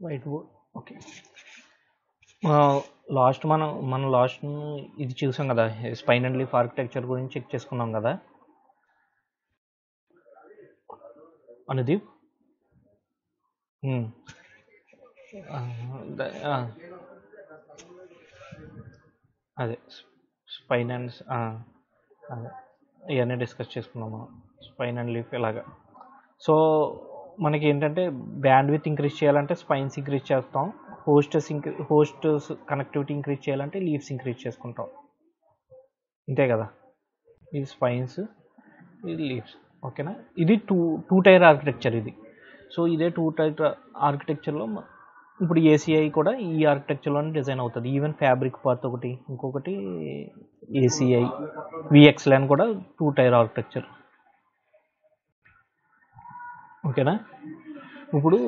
White board okay last మనం మనం last ఇది చూసాం కదా స్పైన్ అండ్ లీఫ్ ఆర్కిటెక్చర్ గురించి చెక్ చేసుకున్నాం కదా. అనుదీప్? Hmm. అదే స్పైన్ అండ్ అదే. ఇవన్నీ డిస్కస్ చేసుకున్నాం మనం స్పైన్ అండ్ లీఫ్ ఇలాగా సో మనకి ఏంటంటే బ్యాండ్ విత్ ఇంక్రీజ్ చేయాలంటే స్పైన్స్ ఇంక్రీజ్ చేస్తాం. హోస్టెస్ ఇంక్రీ హోస్ట్ కనెక్టివిటీ ఇంక్రీజ్ చేయాలంటే లీవ్స్ ఇంక్రీజ్ చేసుకుంటాం. అంతే కదా? ఇది స్పైన్స్ ఇది లీవ్స్. ఓకేనా? ఇది టూ టూ టైర్ ఆర్కిటెక్చర్ ఇది. సో ఇదే టూ టైర్ ఆర్కిటెక్చర్లో ఇప్పుడు ఏసీఐ కూడా ఈ ఆర్కిటెక్చర్లోనే డిజైన్ అవుతుంది. ఈవెన్ ఫ్యాబ్రిక్ పార్ట్ ఒకటి ఇంకొకటి ఏసీఐ విఎక్స్ లైన్ కూడా టూ టైర్ ఆర్కిటెక్చర్. ఓకేనా? ఇప్పుడు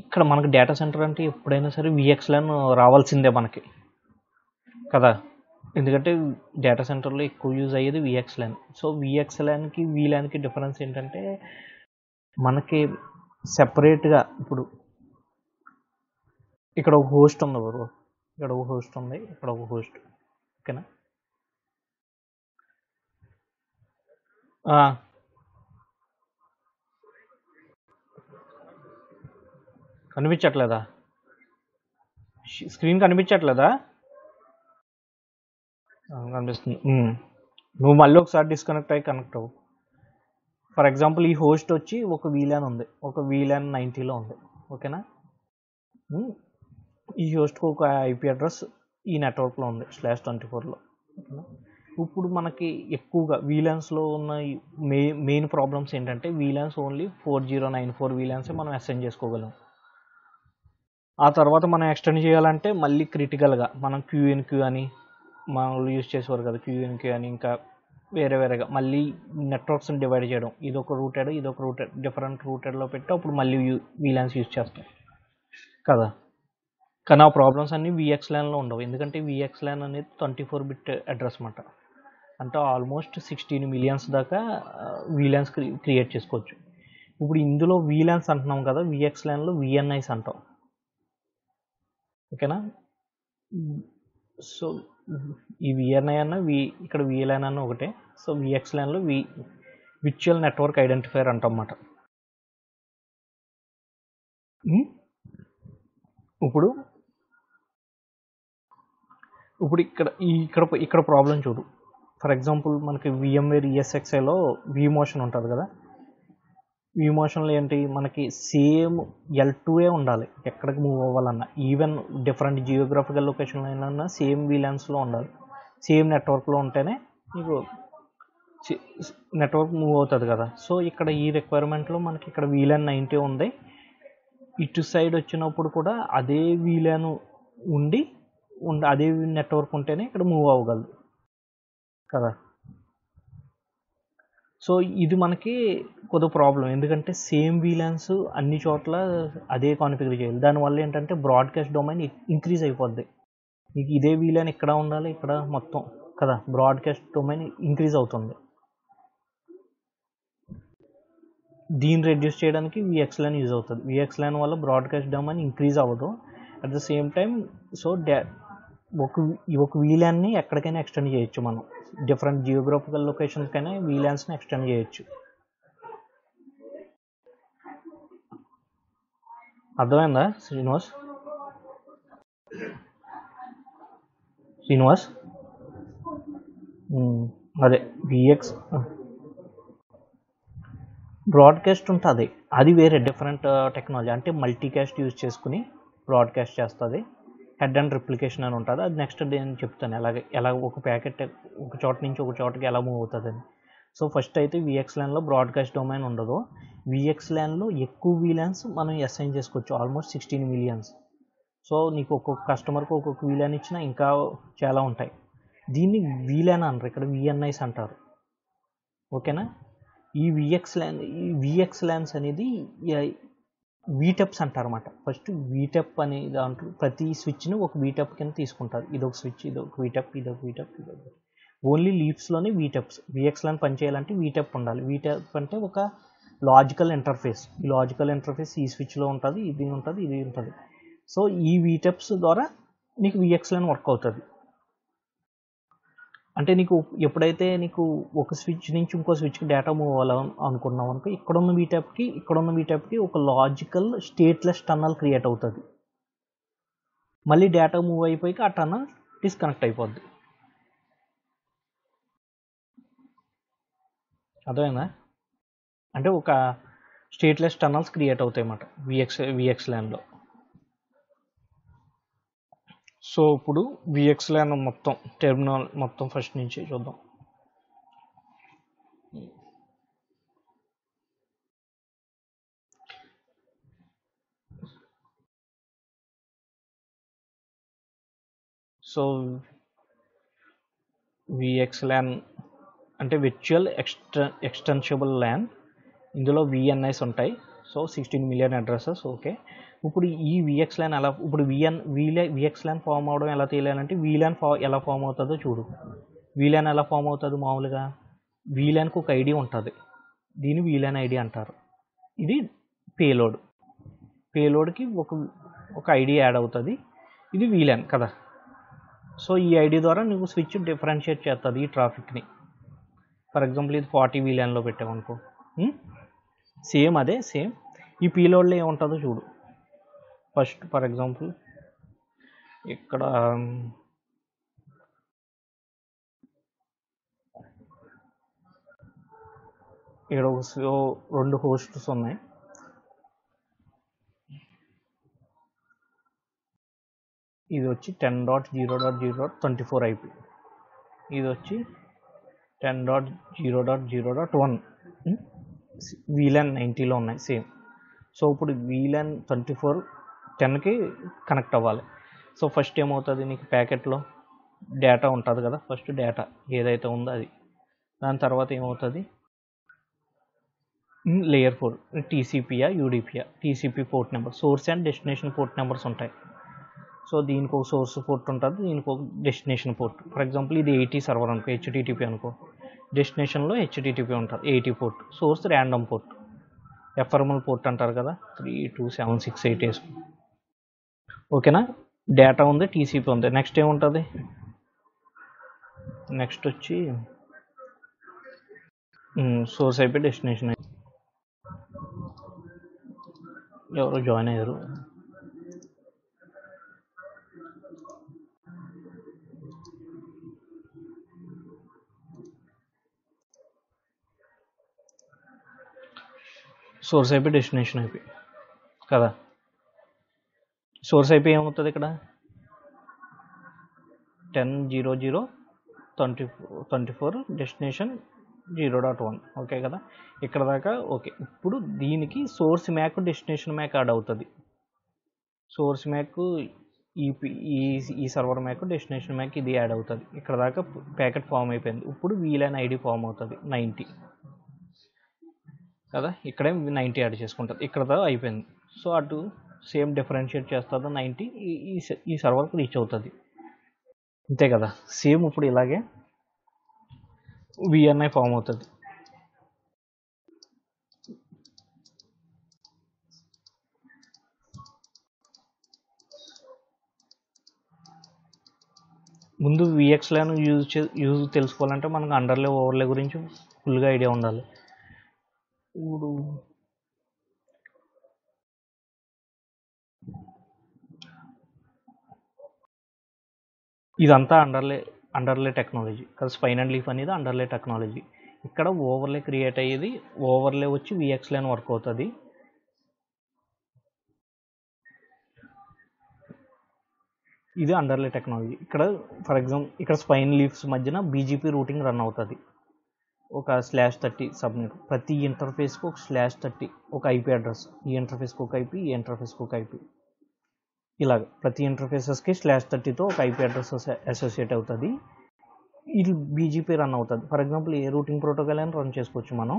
ఇక్కడ మనకి డేటా సెంటర్ అంటే ఎప్పుడైనా సరే విఎక్స్లైన్ రావాల్సిందే మనకి. కదా? ఎందుకంటే డేటా సెంటర్లో ఎక్కువ యూజ్ అయ్యేది విఎక్స్ ల్యాన్ సో విఎక్స్ లైన్కి వి డిఫరెన్స్ ఏంటంటే మనకి సెపరేట్గా ఇప్పుడు ఇక్కడ ఒక హోస్ట్ ఉంది బ్రో ఇక్కడ ఒక హోస్ట్ ఉంది ఇక్కడ ఒక హోస్ట్ ఓకేనా? కనిపించట్లేదా? స్క్రీన్ కనిపించట్లేదా? కనిపిస్తుంది. నువ్వు మళ్ళీ ఒకసారి డిస్కనెక్ట్ అయ్యి కనెక్ట్ అవ్వు. ఫర్ ఎగ్జాంపుల్ ఈ హోస్ట్ వచ్చి ఒక వీలాన్ ఉంది. ఒక వీలాన్ నైంటీలో ఉంది. ఓకేనా? ఈ హోస్ట్కి ఒక ఐపీ అడ్రస్ ఈ నెట్వర్క్లో ఉంది స్లాష్ ట్వంటీ ఫోర్లో ఓకేనా? ఇప్పుడు మనకి ఎక్కువగా వీలాన్స్లో ఉన్న మే మెయిన్ ప్రాబ్లమ్స్ ఏంటంటే VLANs only four zero nine four వీలాన్సే మనం అసైన్ చేసుకోగలం. ఆ తర్వాత మనం ఎక్స్టెండ్ చేయాలంటే మళ్ళీ క్రిటికల్గా మనం క్యూఎన్క్యూ అని మామూలు యూజ్ చేసేవారు కదా క్యూఎన్క్యూ అని ఇంకా వేరే వేరేగా మళ్ళీ నెట్వర్క్స్ని డివైడ్ చేయడం. ఇది ఒక రూటెడ్ ఇది ఒక రూటెడ్ డిఫరెంట్ రూటెడ్లో పెట్టి అప్పుడు మళ్ళీ వీలాన్స్ యూజ్ చేస్తాం. కదా? కానీ ఆ ప్రాబ్లమ్స్ అన్నీ విఎక్స్ ల్యాన్లో ఉండవు. ఎందుకంటే విఎక్స్ ల్యాన్ అనేది ట్వంటీ ఫోర్ బిట్ అడ్రస్ అనమాట అంటే ఆల్మోస్ట్ సిక్స్టీన్ మిలియన్స్ దాకా వీలాన్స్ క్రియేట్ చేసుకోవచ్చు. ఇప్పుడు ఇందులో వీలాన్స్ అంటున్నాం కదా విఎక్స్ ల్యాన్లో విఎన్ఐస్ అంటాం. ఓకేనా? సో ఈ విఎన్ఐ అన్న వి ఇక్కడ విఎల్ఎన్ అన్న ఒకటే. సో విఎక్స్ ల్యాన్లో వి విర్చువల్ నెట్వర్క్ ఐడెంటిఫైర్ అంటాం అన్నమాట? ఇప్పుడు? ఇప్పుడు ఇక్కడ ఈ ఇక్కడ ఇక్కడ ప్రాబ్లం చూడు. ఫర్ ఎగ్జాంపుల్ మనకి విఎంవేర్ ఈఎస్ఎక్స్ఐలో వి మోషన్ ఉంటుంది కదా? వి మోషన్లో ఏంటి? మనకి సేమ్ ఎల్ టూఏ ఉండాలి. ఎక్కడికి మూవ్ అవ్వాలన్నా. ఈవెన్ డిఫరెంట్ జియోగ్రఫికల్ లొకేషన్లో అయినా సేమ్ వీలాన్స్లో ఉండాలి. సేమ్ నెట్వర్క్లో ఉంటేనే మీకు నెట్వర్క్ మూవ్ అవుతుంది కదా. సో ఇక్కడ ఈ రిక్వైర్మెంట్లో మనకి ఇక్కడ వీలాన్ నైంటీ ఉంది. ఇటు సైడ్ వచ్చినప్పుడు కూడా అదే వీలాన్ ఉండి ఉండి అదే నెట్వర్క్ ఉంటేనే ఇక్కడ మూవ్ అవ్వగలదు. కదా. సో ఇది మనకి కొద్ది ప్రాబ్లం ఎందుకంటే సేమ్ వీలాన్స్ అన్ని చోట్ల అదే కాన్ఫిగర్ చేయాలి. దానివల్ల ఏంటంటే బ్రాడ్కాస్ట్ డొమైన్ ఇంక్రీజ్ అయిపోద్ది. మీకు ఇదే వీలాన్ ఇక్కడ ఉండాలి? ఇక్కడ మొత్తం కదా? బ్రాడ్కాస్ట్ డొమైన్ ఇంక్రీజ్ అవుతుంది. దీన్ని రెడ్యూస్ చేయడానికి విఎక్స్ లైన్ యూజ్ అవుతుంది. విఎక్స్ లైన్ వల్ల బ్రాడ్కాస్ట్ డొమైన్ ఇంక్రీజ్ అవ్వదు. At the same time so డా ఒక ఒక వీలాన్ని ఎక్కడికైనా ఎక్స్టెండ్ చేయొచ్చు మనం. డిఫరెంట్ జియోగ్రఫికల్ లొకేషన్స్కైనా వీలాన్స్ని ఎక్స్టెండ్ చేయొచ్చు. అర్థమైందా శ్రీనివాస్? శ్రీనివాస్? అదే విఎక్స్ బ్రాడ్కాస్ట్ ఉంటుంది. అది వేరే డిఫరెంట్ టెక్నాలజీ. అంటే మల్టీకాస్ట్ యూజ్ చేసుకుని బ్రాడ్కాస్ట్ చేస్తుంది. హెడ్ అండ్ రిప్లికేషన్ అని ఉంటుంది. అది నెక్స్ట్ నేను చెప్తాను. ఎలాగ ఎలా ఒక ప్యాకెట్ ఒక చోట నుంచి ఒక చోటకి ఎలా మూవ్ అవుతుంది అని సో ఫస్ట్ అయితే విఎక్స్ లైన్లో బ్రాడ్కాస్ట్ డొమైన్ ఉండదు. విఎక్స్ ల్యాన్లో ఎక్కువ వీలాన్స్ మనం అసైన్ చేసుకోవచ్చు ఆల్మోస్ట్ సిక్స్టీన్ మిలియన్స్ సో నీకు ఒక్కొక్క కస్టమర్కి ఒక్కొక్క వీలాన్ ఇచ్చినా ఇంకా చాలా ఉంటాయి. దీన్ని వీలాన్ అనరు ఇక్కడ విఎన్ఐస్ అంటారు. ఓకేనా? ఈ విఎక్స్ ల్యాన్ ఈ విఎక్స్ ల్యాన్స్ అనేది వీటప్స్ అంటారు అనమాట ఫస్ట్ వీటప్ అనే దాంట్లో ప్రతి స్విచ్ని ఒక వీటప్ కింద తీసుకుంటారు. ఇదొక స్విచ్ ఇదొక వీటప్ ఇదొక వీటప్ ఇదొక ఓన్లీ లీవ్స్లోనే వీటప్స్ విఎక్స్ ల్యాన్ పనిచేయాలంటే వీటప్ ఉండాలి. వీటప్ అంటే ఒక లాజికల్ ఇంటర్ఫేస్ ఈ లాజికల్ ఇంటర్ఫేస్ ఈ స్విచ్లో ఉంటుంది ఇది ఉంటుంది ఇది ఉంటుంది. సో ఈ వీటెప్స్ ద్వారా నీకు విఎక్స్ఎల్ఎన్ వర్క్ అవుతుంది. అంటే నీకు ఎప్పుడైతే నీకు ఒక స్విచ్ నుంచి ఇంకో స్విచ్కి డేటా మూవ్ అవ్వాలని అనుకున్నావు అనుకో ఇక్కడ ఉన్న వీటప్కి ఇక్కడ ఉన్న వీటప్కి ఒక లాజికల్ స్టేట్లెస్ టన్నల్ క్రియేట్ అవుతుంది. మళ్ళీ డేటా మూవ్ అయిపోయి ఆ టన్నల్ డిస్కనెక్ట్ అయిపోద్ది. అర్థమైందా? అంటే ఒక స్టేట్లెస్ టనల్స్ క్రియేట్ అవుతాయి అన్నమాట విఎక్స్ విఎక్స్ ల్యాన్లో సో ఇప్పుడు విఎక్స్ ల్యాన్ మొత్తం టెర్మినల్ మొత్తం ఫస్ట్ నుంచి చూద్దాం. సో విఎక్స్ ల్యాన్ అంటే విర్చువల్ ఎక్స్ట ఎక్స్టెన్షబుల్ ల్యాన్ ఇందులో విఎన్ఐస్ ఉంటాయి. So sixteen million addresses okay ఇప్పుడు ఈ విఎక్స్ ల్యాన్ ఎలా ఇప్పుడు విఎన్ వీలే విఎక్స్ ల్యాన్ ఫామ్ అవడం ఎలా తెలియాలంటే వీలాన్ ఫా ఎలా ఫామ్ అవుతుందో చూడు. వీలాన్ ఎలా ఫామ్ అవుతుంది మామూలుగా? వీలాన్కి ఒక ఐడి ఉంటుంది. దీన్ని వీలాన్ ఐడి అంటారు. ఇది పేలోడ్ పేలోడ్కి ఒక ఒక ఐడి యాడ్ అవుతుంది. ఇది వీలాన్ కదా. సో ఈ ఐడి ద్వారా నువ్వు స్విచ్ డిఫరెన్షియేట్ చేస్తుంది ఈ ట్రాఫిక్ని ఫర్ ఎగ్జాంపుల్ ఇది ఫార్టీ వీలాన్లో పెట్టామనుకో. Hmm? సేమ్ అదే సేమ్. ఈ పీలోడ్లో ఏముంటుందో చూడు. ఫస్ట్ ఫర్ ఎగ్జాంపుల్ ఇక్కడ um, ఇక్కడ ఒక సో- రెండు హోస్ట్స్ ఉన్నాయి. ఇది వచ్చి ten dot zero dot zero dot twenty four IP ఇది వచ్చి ten dot zero dot zero dot one VLAN నైంటీలో ఉన్నాయి సేమ్. సో ఇప్పుడు వీలన్ ట్వంటీ ఫోర్ టెన్కి కనెక్ట్ అవ్వాలి. సో ఫస్ట్ ఏమవుతుంది నీకు ప్యాకెట్లో డేటా ఉంటుంది కదా ఫస్ట్ డేటా ఏదైతే ఉందో అది. దాని తర్వాత ఏమవుతుంది? లేయర్ ఫోర్ టీసీపీయా యూడిపియా? TCP port number source and destination port numbers ఉంటాయి. సో దీనికి ఒక సోర్స్ పోర్ట్ ఉంటుంది దీనికి ఒక డెస్టినేషన్ పోర్ట్. ఫర్ ఎగ్జాంపుల్ ఇది ఎయిటీ సర్వర్ అనుకో హెచ్టిటిపి అనుకో. డెస్టినేషన్లో హెచ్టిటిపి ఉంటుంది eighty port source random port. FRML port అంటారు కదా three two seven six eight వేసు ఓకేనా? డేటా ఉంది టీసీపీ ఉంది. నెక్స్ట్ ఏముంటుంది? నెక్స్ట్ వచ్చి సోర్స్ అయిపోయి డెస్టినేషన్. అయిపోయి ఎవరు జాయిన్ అయ్యారు? సోర్స్ అయిపోయి డెస్టినేషన్ అయిపోయి కదా? సోర్స్ అయిపోయి ఏమవుతుంది ఇక్కడ? Ten zero zero twenty four twenty four destination zero dot one. Okay కదా? ఇక్కడ దాకా ఓకే. ఇప్పుడు దీనికి source MAC destination MAC add అవుతుంది. సోర్స్ మ్యాక్ ఈ ఈ ఈ సర్వర్ మ్యాక్ డెస్టినేషన్ మ్యాక్ ఇది యాడ్ అవుతుంది. ఇక్కడ దాకా ప్యాకెట్ ఫామ్ అయిపోయింది. ఇప్పుడు వీలైన ఐడి ఫామ్ అవుతుంది. నైంటీ. కదా? ఇక్కడే నైంటీ యాడ్ చేసుకుంటుంది ఇక్కడ అయిపోయింది. సో అటు సేమ్ డిఫరెన్షియేట్ చేస్తుంది నైంటీ ఈ ఈ సర్వర్కి రీచ్ అవుతుంది. అంతే కదా? సేమ్ ఇప్పుడు ఇలాగే విఎన్ఐ ఫామ్ అవుతుంది. ముందు విఎక్స్లను యూజ్ చే యూజ్ తెలుసుకోవాలంటే మనకు అండర్లే ఓవర్లే గురించి ఫుల్గా ఐడియా ఉండాలి. ఇప్పుడు ఇదంతా అండర్లే అండర్లే టెక్నాలజీ. కదా స్పైన్ అండ్ లీఫ్ అనేది అండర్లే టెక్నాలజీ. ఇక్కడ ఓవర్లే క్రియేట్ అయ్యేది ఓవర్లే వచ్చి విఎక్స్ లైన్ వర్క్ అవుతుంది. ఇది అండర్లే టెక్నాలజీ. ఇక్కడ ఫర్ ఎగ్జాంపుల్ ఇక్కడ స్పైన్ లీఫ్స్ మధ్యన బీజీపీ రూటింగ్ రన్ అవుతుంది. ఒక స్లాష్ థర్టీ సబ్నెట్ ప్రతి ఇంటర్ఫేస్కి ఒక స్లాష్ థర్టీ ఒక ఐపీ అడ్రస్ ఈ ఇంటర్ఫేస్కి ఒక ఐపీ ఈ ఇంటర్ఫేస్కి ఒక ఐపీ ఇలాగ. ప్రతి ఇంటర్ఫేసెస్కి స్లాష్ థర్టీతో ఒక ఐపీ అడ్రస్ అసోసియేట్ అవుతుంది. ఇది బీజీపీ రన్ అవుతుంది. For example A routing protocol అయినా రన్ చేసుకోవచ్చు మనం.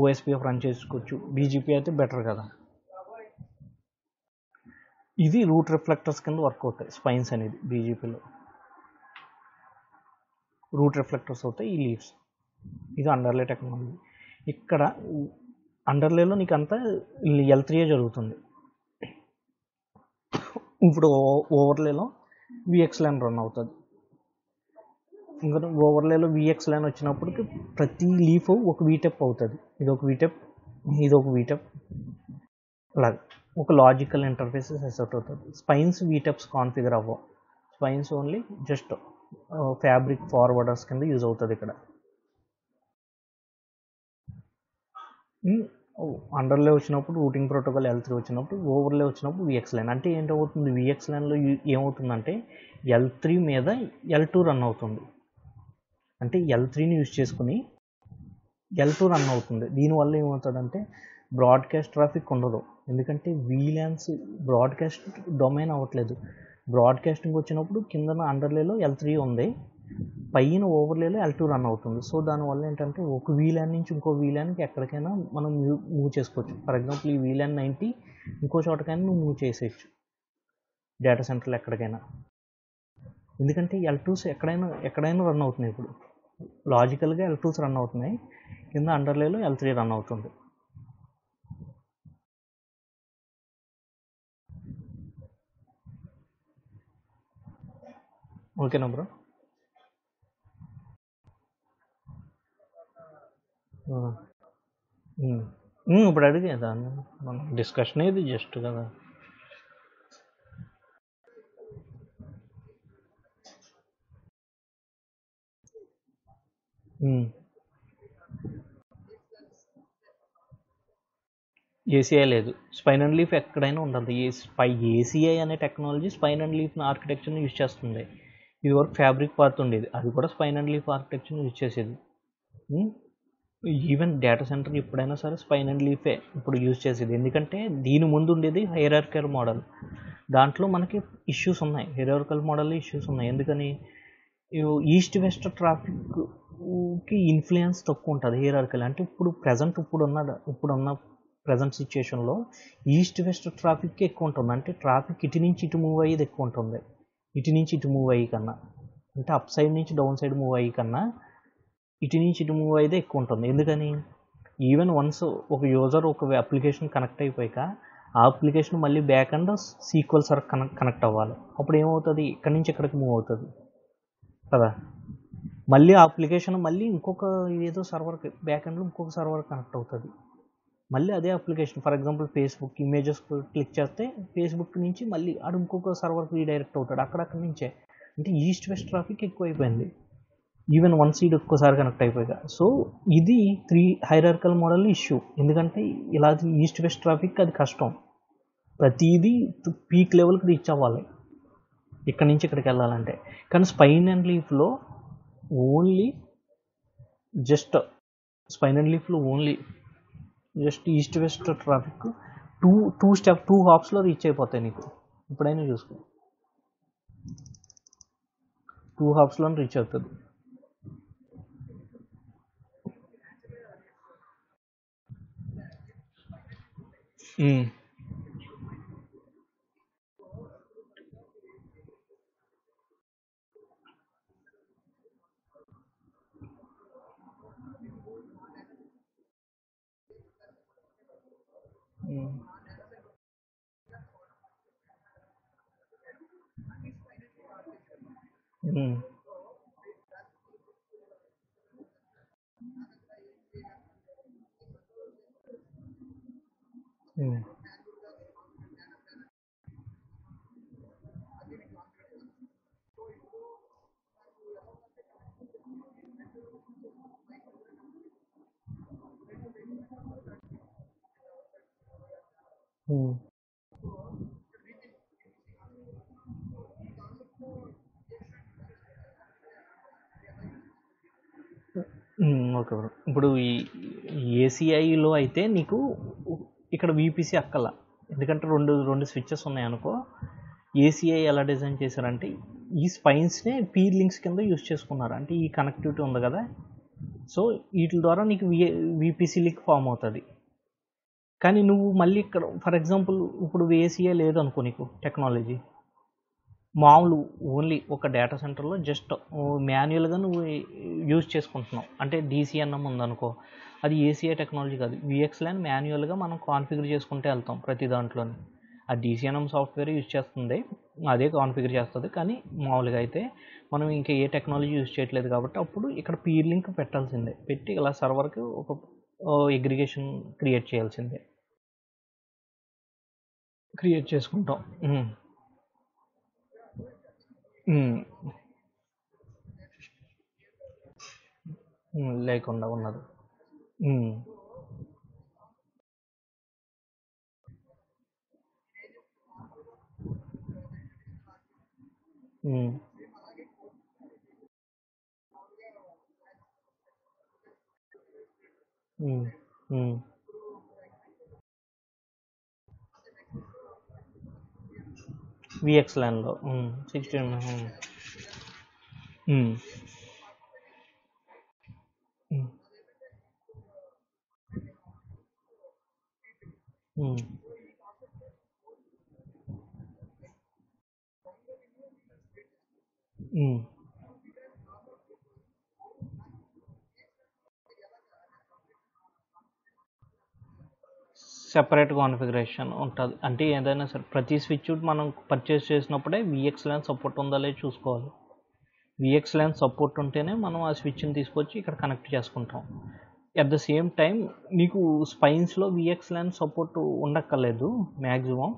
ఓఎస్పీఎఫ్ రన్ చేసుకోవచ్చు. బీజీపీ అయితే బెటర్ కదా. ఇది రూట్ రిఫ్లెక్టర్స్ కింద వర్క్ అవుతాయి. స్పైన్స్ అనేది బీజీపీలో రూట్ రిఫ్లెక్టర్స్ అవుతాయి ఈ లీవ్స్. ఇది అండర్లే టెక్నాలజీ. ఇక్కడ అండర్లేలో నీకు అంతా ఎల్ త్రీయే జరుగుతుంది. ఇప్పుడు ఓవర్లేలో విఎక్స్ లైన్ రన్ అవుతుంది. ఇంకా ఓవర్లేలో విఎక్స్ లైన్ వచ్చినప్పటికి ప్రతి లీఫ్ ఒక వీటెప్ అవుతుంది. ఇది ఒక వీటెప్ ఇది ఒక వీటెప్ అలాగే ఒక లాజికల్ ఇంటర్ఫేసెస్ సెట్ అవుతుంది. స్పైన్స్ వీటెప్స్ కాన్ఫిగర్ అవ్వవు. Spines only just fabric forwarders కింద యూజ్ అవుతుంది ఇక్కడ. అండర్లే వచ్చినప్పుడు రూటింగ్ ప్రోటోకాల్ ఎల్ త్రీ వచ్చినప్పుడు ఓవర్లే వచ్చినప్పుడు విఎక్స్ లైన్. అంటే ఏంటవుతుంది విఎక్స్ లైన్లో ఏమవుతుందంటే ఎల్ త్రీ మీద ఎల్ టూ రన్ అవుతుంది. అంటే ఎల్ త్రీని యూజ్ చేసుకుని ఎల్ టూ రన్ అవుతుంది. దీనివల్ల ఏమవుతుందంటే బ్రాడ్కాస్ట్ ట్రాఫిక్ ఉండదు. ఎందుకంటే వీలాన్స్ బ్రాడ్కాస్ట్ డొమైన్ అవ్వట్లేదు. బ్రాడ్కాస్టింగ్ వచ్చినప్పుడు కింద అండర్లేలో ఎల్ త్రీ ఉంది. పైన ఓవర్లేలో ఎల్ టూ రన్ అవుతుంది. సో దానివల్ల ఏంటంటే ఒక వీలాన్ నుంచి ఇంకో వీలానికి ఎక్కడికైనా మనం మూవ్ చేసుకోవచ్చు. ఫర్ ఎగ్జాంపుల్ ఈ వీలాన్ నైంటీ ఇంకో చోటకైనా నువ్వు మూవ్ చేసేయచ్చు. డేటా సెంటర్లో ఎక్కడికైనా. ఎందుకంటే ఎల్ టూస్ ఎక్కడైనా ఎక్కడైనా రన్ అవుతున్నాయి ఇప్పుడు. లాజికల్గా ఎల్ టూస్ రన్ అవుతున్నాయి. కింద అండర్లేలో ఎల్ త్రీ రన్ అవుతుంది. ఓకేనా బ్రో. ఇప్పుడు అడిగే దాన్ని మనం డిస్కషన్ ఇది జస్ట్ కదా. ఏసీఐ లేదు. స్పైన్ అండ్ లీఫ్ ఎక్కడైనా ఉండదు స్పై ఏసీఐ అనే టెక్నాలజీ స్పైన్ అండ్ లీఫ్ ఆర్కిటెక్చర్ని యూజ్ చేస్తుంది. ఇది వరకు ఫ్యాబ్రిక్ పార్ట్ ఉండేది. అది కూడా స్పైన్ అండ్ లీఫ్ ఆర్కిటెక్చర్ని యూజ్ చేసేది. ఈవెన్ డేటా సెంటర్ ఎప్పుడైనా సరే స్పైన్ అండ్ లీఫే ఇప్పుడు యూజ్ చేసేది. ఎందుకంటే దీని ముందు ఉండేది హైరార్కల్ మోడల్ దాంట్లో మనకి ఇష్యూస్ ఉన్నాయి. హైరార్కల్ మోడల్ ఇష్యూస్ ఉన్నాయి. ఎందుకని? ఈస్ట్ వెస్ట్ ట్రాఫిక్కి ఇన్ఫ్లుయెన్స్ తక్కువ ఉంటుంది హైరార్కల్ అంటే ఇప్పుడు ప్రజెంట్ ఇప్పుడు ఉన్న ఇప్పుడు ఉన్న ప్రజెంట్ సిచ్యుయేషన్లో ఈస్ట్ వెస్ట్ ట్రాఫిక్ ఎక్కువ ఉంటుంది. అంటే ట్రాఫిక్ ఇటు నుంచి ఇటు మూవ్ అయ్యేది ఎక్కువ ఉంటుంది. ఇటు నుంచి ఇటు మూవ్ అయ్యి కన్నా. అంటే అప్ సైడ్ నుంచి డౌన్ సైడ్ మూవ్ అయ్యి కన్నా ఇటు నుంచి ఇటు మూవ్ అయితే ఎక్కువ ఉంటుంది. ఎందుకని? ఈవెన్ వన్స్ ఒక యూజర్ ఒక అప్లికేషన్ కనెక్ట్ అయిపోయాక ఆ అప్లికేషన్ మళ్ళీ back and SQL sir connect connect అవ్వాలి. అప్పుడు ఏమవుతుంది? ఇక్కడి నుంచి ఇక్కడికి మూవ్ అవుతుంది. కదా? మళ్ళీ ఆ అప్లికేషన్ మళ్ళీ ఇంకొక ఏదో సర్వర్కి బ్యాక్ అండ్లో ఇంకొక సర్వర్ కనెక్ట్ అవుతుంది. మళ్ళీ అదే application for example Facebook images click చేస్తే ఫేస్బుక్ నుంచి మళ్ళీ అడు ఇంకొక సర్వర్కి రీడైరెక్ట్ అవుతాడు అక్కడక్కడి నుంచే. అంటే ఈస్ట్ వెస్ట్ ట్రాఫిక్ ఎక్కువైపోయింది. ఈవెన్ వన్ సీడ్ ఒక్కోసారి కనెక్ట్ అయిపోయాక సో ఇది త్రీ హైరార్కల్ మోడల్ ఇష్యూ ఎందుకంటే ఇలా ఈస్ట్ వెస్ట్ ట్రాఫిక్ అది కష్టం. ప్రతిదీ పీక్ లెవెల్కి రీచ్ అవ్వాలి. ఇక్కడ నుంచి ఇక్కడికి వెళ్ళాలంటే. కానీ స్పైన్ అండ్ లీఫ్లో only just spine and లీఫ్లో only just east west traffic. Two two step two హాప్స్లో reach అయిపోతాయి నీకు. ఇప్పుడైనా చూసుకో. టూ హాప్స్లో రీచ్ అవుతుంది 嗯。嗯。嗯。ఓకే బ్రో. ఇప్పుడు ఈ ఏసీఐలో అయితే నీకు ఇక్కడ వీపీసీ అక్కల. ఎందుకంటే రెండు రెండు స్విచ్చెస్ ఉన్నాయి అనుకో. ఏసీఐ ఎలా డిజైన్ చేశారంటే ఈ స్పైన్స్నే పీ లింక్స్ కింద యూస్ చేసుకున్నారు. అంటే ఈ కనెక్టివిటీ ఉంది కదా. సో వీటి ద్వారా నీకు వి వీపీసీ లింక్ ఫామ్ అవుతుంది. కానీ నువ్వు మళ్ళీ ఇక్కడ ఫర్ ఎగ్జాంపుల్ ఇప్పుడు ఏసీఐ లేదు అనుకో నీకు టెక్నాలజీ మామూలు ఓన్లీ ఒక డేటా సెంటర్లో జస్ట్ మాన్యువల్గా నువ్వు యూజ్ చేసుకుంటున్నావు. అంటే డీసీఎన్ఎం ఉందనుకో అది ఏసీఐ టెక్నాలజీ కాదు. విఎక్స్ ల్యాన్ మాన్యువల్గా మనం కాన్ఫిగర్ చేసుకుంటే వెళ్తాం ప్రతి దాంట్లోని. ఆ డీసీఎన్ఎం సాఫ్ట్వేర్ యూజ్ చేస్తుంది అదే కాన్ఫిగర్ చేస్తుంది కానీ మామూలుగా అయితే మనం ఇంకా ఏ టెక్నాలజీ యూజ్ చేయట్లేదు కాబట్టి అప్పుడు ఇక్కడ పీర్ లింక్ పెట్టాల్సిందే. పెట్టి ఇలా సర్వర్కి ఒక ఎగ్రిగేషన్ క్రియేట్ చేయాల్సిందే. క్రియేట్ చేసుకుంటాం. లేకుండా ఉన్నది ఉమ్. ఉమ్. ఉమ్. విఎక్స్ ల్యాన్లో సిక్స్టీన్ సెపరేట్ కాన్ఫిగరేషన్ ఉంటుంది. అంటే ఏదైనా సరే ప్రతి స్విచ్ మనం పర్చేస్ చేసినప్పుడే విఎక్స్ ల్యాన్ సపోర్ట్ ఉందా లేదు చూసుకోవాలి. విఎక్స్ ల్యాన్ సపోర్ట్ ఉంటేనే మనం ఆ స్విచ్ని తీసుకొచ్చి ఇక్కడ కనెక్ట్ చేసుకుంటాం. అట్ ద సేమ్ టైం నీకు స్పైన్స్లో విఎక్స్ ల్యాన్ సపోర్ట్ ఉండక్కర్లేదు మ్యాక్సిమం